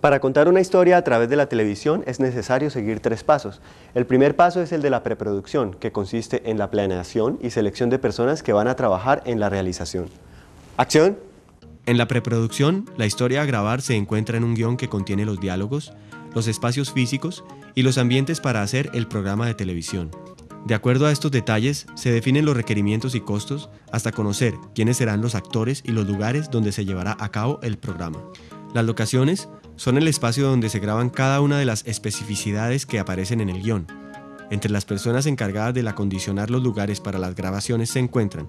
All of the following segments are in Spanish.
Para contar una historia a través de la televisión es necesario seguir tres pasos. El primer paso es el de la preproducción, que consiste en la planeación y selección de personas que van a trabajar en la realización. ¡Acción! En la preproducción, la historia a grabar se encuentra en un guion que contiene los diálogos, los espacios físicos y los ambientes para hacer el programa de televisión. De acuerdo a estos detalles, se definen los requerimientos y costos hasta conocer quiénes serán los actores y los lugares donde se llevará a cabo el programa. Las locaciones son el espacio donde se graban cada una de las especificidades que aparecen en el guion. Entre las personas encargadas de acondicionar los lugares para las grabaciones se encuentran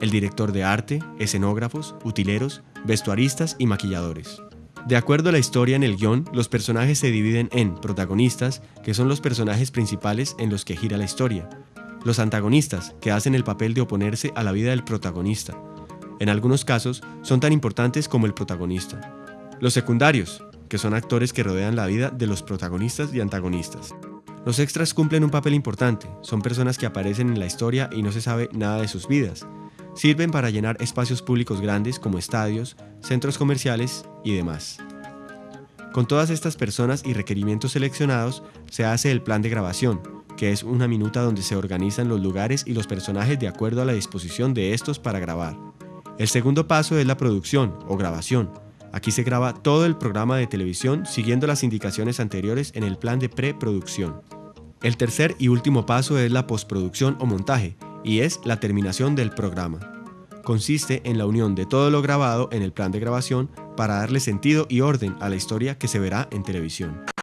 el director de arte, escenógrafos, utileros, vestuaristas y maquilladores. De acuerdo a la historia en el guion, los personajes se dividen en protagonistas, que son los personajes principales en los que gira la historia, los antagonistas, que hacen el papel de oponerse a la vida del protagonista. En algunos casos, son tan importantes como el protagonista. Los secundarios, que son actores que rodean la vida de los protagonistas y antagonistas. Los extras cumplen un papel importante, son personas que aparecen en la historia y no se sabe nada de sus vidas, Sirven para llenar espacios públicos grandes como estadios, centros comerciales y demás. Con todas estas personas y requerimientos seleccionados, se hace el plan de grabación, que es una minuta donde se organizan los lugares y los personajes de acuerdo a la disposición de estos para grabar. El segundo paso es la producción o grabación. Aquí se graba todo el programa de televisión siguiendo las indicaciones anteriores en el plan de preproducción. El tercer y último paso es la postproducción o montaje, y es la terminación del programa. Consiste en la unión de todo lo grabado en el plan de grabación para darle sentido y orden a la historia que se verá en televisión.